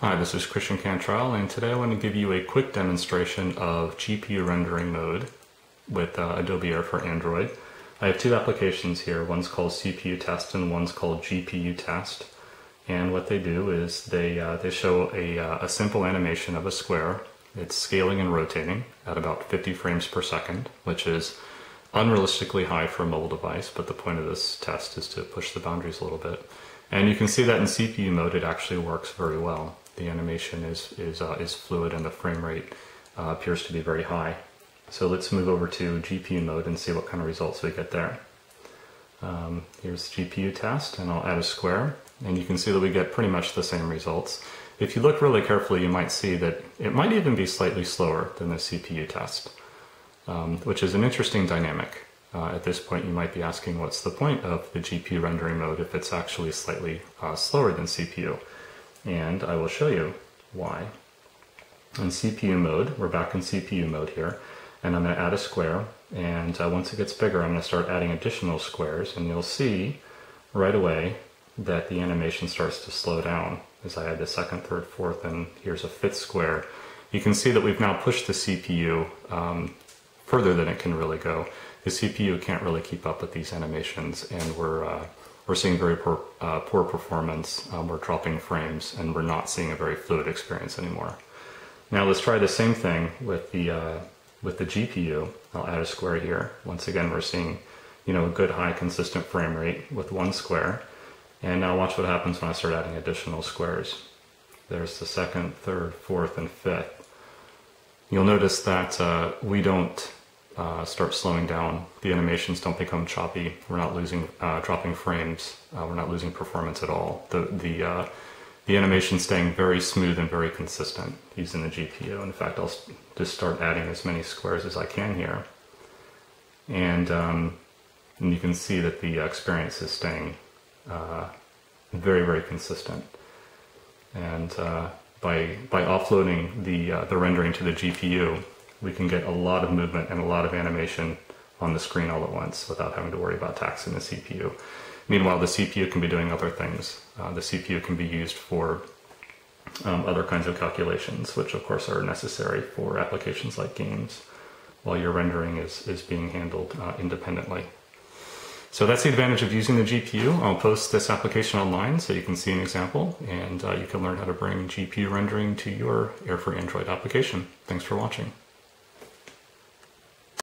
Hi, this is Christian Cantrell, and today I want to give you a quick demonstration of GPU rendering mode with uh, Adobe Air for Android. I have two applications here. One's called CPU Test and one's called GPU Test. And what they do is they, uh, they show a, uh, a simple animation of a square. It's scaling and rotating at about 50 frames per second, which is unrealistically high for a mobile device, but the point of this test is to push the boundaries a little bit. And you can see that in CPU mode it actually works very well the animation is, is, uh, is fluid and the frame rate uh, appears to be very high. So let's move over to GPU mode and see what kind of results we get there. Um, here's GPU test and I'll add a square and you can see that we get pretty much the same results. If you look really carefully you might see that it might even be slightly slower than the CPU test, um, which is an interesting dynamic. Uh, at this point you might be asking what's the point of the GPU rendering mode if it's actually slightly uh, slower than CPU and I will show you why. In CPU mode, we're back in CPU mode here, and I'm going to add a square, and uh, once it gets bigger, I'm going to start adding additional squares, and you'll see right away that the animation starts to slow down as I add the second, third, fourth, and here's a fifth square. You can see that we've now pushed the CPU um, further than it can really go. The CPU can't really keep up with these animations, and we're uh, we're seeing very poor, uh, poor performance, um, we're dropping frames, and we're not seeing a very fluid experience anymore. Now let's try the same thing with the, uh, with the GPU. I'll add a square here. Once again, we're seeing you know, a good high consistent frame rate with one square. And now watch what happens when I start adding additional squares. There's the second, third, fourth, and fifth. You'll notice that uh, we don't uh, start slowing down. The animations don't become choppy. We're not losing, uh, dropping frames. Uh, we're not losing performance at all. The the uh, the animation staying very smooth and very consistent using the GPU. In fact, I'll just start adding as many squares as I can here, and um, and you can see that the experience is staying uh, very very consistent. And uh, by by offloading the the rendering to the GPU we can get a lot of movement and a lot of animation on the screen all at once without having to worry about taxing the CPU. Meanwhile, the CPU can be doing other things. Uh, the CPU can be used for um, other kinds of calculations, which of course are necessary for applications like games, while your rendering is, is being handled uh, independently. So that's the advantage of using the GPU. I'll post this application online so you can see an example and uh, you can learn how to bring GPU rendering to your Air for Android application. Thanks for watching.